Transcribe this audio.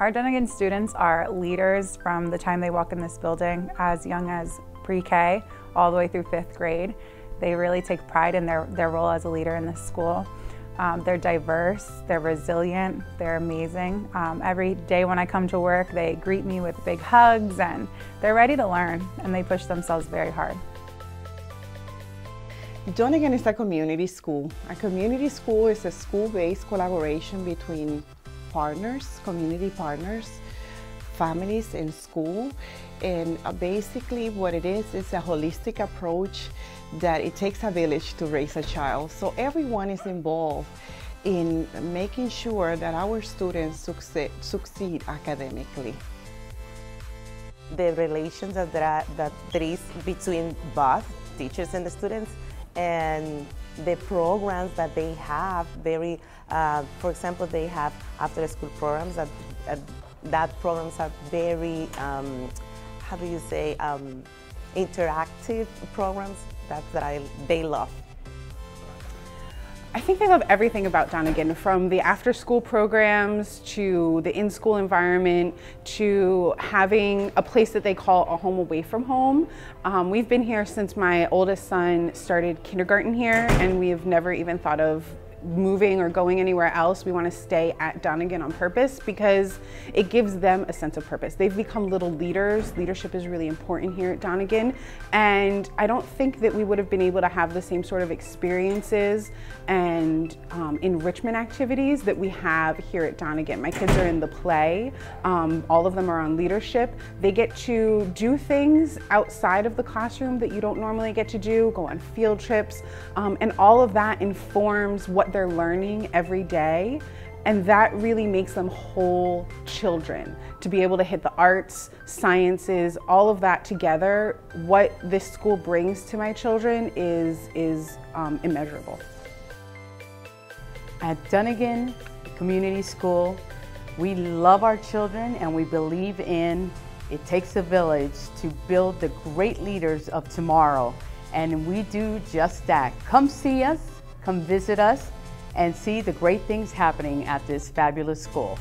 Our Donegan students are leaders from the time they walk in this building as young as pre-K all the way through fifth grade. They really take pride in their, their role as a leader in this school. Um, they're diverse, they're resilient, they're amazing. Um, every day when I come to work, they greet me with big hugs and they're ready to learn and they push themselves very hard. Donegan is a community school. A community school is a school-based collaboration between partners, community partners, families and school. And uh, basically what it is, is a holistic approach that it takes a village to raise a child. So everyone is involved in making sure that our students succeed, succeed academically. The relations that are, that there is between both teachers and the students and the programs that they have very uh, for example they have after school programs that uh, that programs are very um, how do you say um, interactive programs that, that I, they love I think they love everything about Donegan, from the after school programs to the in school environment to having a place that they call a home away from home. Um, we've been here since my oldest son started kindergarten here, and we have never even thought of moving or going anywhere else. We want to stay at Donegan on purpose because it gives them a sense of purpose. They've become little leaders. Leadership is really important here at Donegan. And I don't think that we would have been able to have the same sort of experiences and um, enrichment activities that we have here at Donegan. My kids are in the play. Um, all of them are on leadership. They get to do things outside of the classroom that you don't normally get to do, go on field trips, um, and all of that informs what they're learning every day. And that really makes them whole children to be able to hit the arts, sciences, all of that together. What this school brings to my children is, is um, immeasurable. At Donegan Community School, we love our children and we believe in it takes a village to build the great leaders of tomorrow. And we do just that. Come see us, come visit us, and see the great things happening at this fabulous school.